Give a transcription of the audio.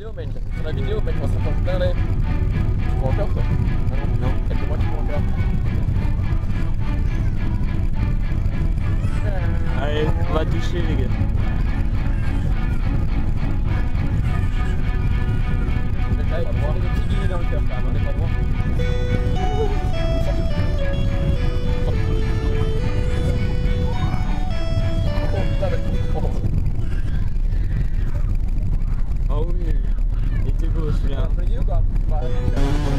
vidéo, mais sur la vidéo, mais je pense que plein là. Tu crois encore toi Non, non. Quelques mois tu crois encore. Allez, on va toucher les gars. Là, il va voir. Il y But you. Got